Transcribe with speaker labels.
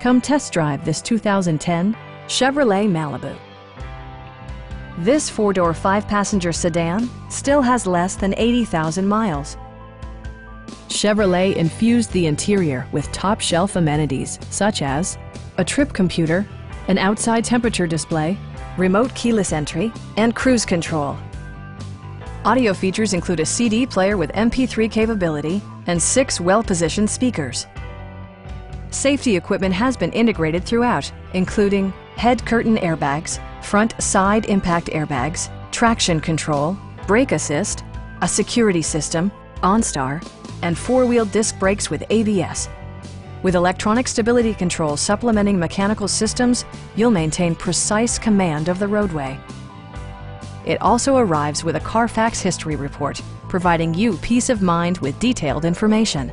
Speaker 1: Come test drive this 2010 Chevrolet Malibu. This four-door, five-passenger sedan still has less than 80,000 miles. Chevrolet infused the interior with top-shelf amenities such as a trip computer, an outside temperature display, remote keyless entry, and cruise control. Audio features include a CD player with MP3 capability and six well-positioned speakers. Safety equipment has been integrated throughout, including head curtain airbags, front side impact airbags, traction control, brake assist, a security system, OnStar, and four-wheel disc brakes with ABS. With electronic stability control supplementing mechanical systems, you'll maintain precise command of the roadway. It also arrives with a Carfax history report, providing you peace of mind with detailed information.